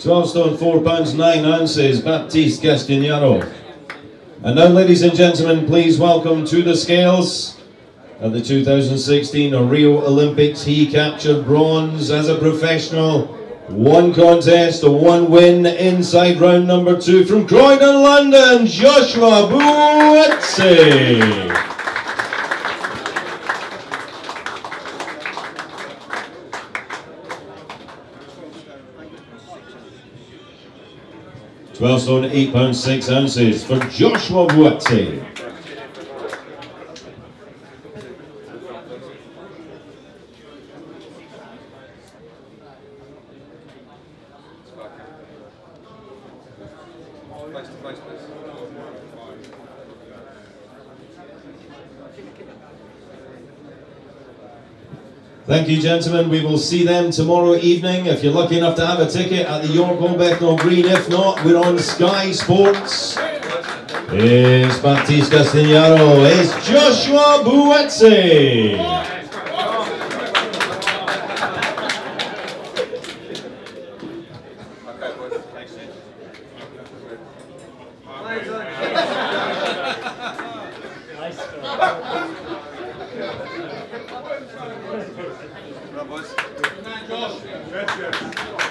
12 stone 4 pounds 9 ounces, Baptiste Castegnaro. And now ladies and gentlemen, please welcome to the scales at the 2016 Rio Olympics. He captured bronze as a professional. One contest, one win inside round number two from Croydon, London, Joshua Buatsi. 12 stone, 8 pounds 6 ounces for Joshua Buatsi. Thank you, gentlemen. We will see them tomorrow evening. If you're lucky enough to have a ticket at the York Bethnal Green. If not, we're on Sky Sports. It's Baptiste Castegnaro. It's Joshua boys. Good night, Josh. Yes, yes.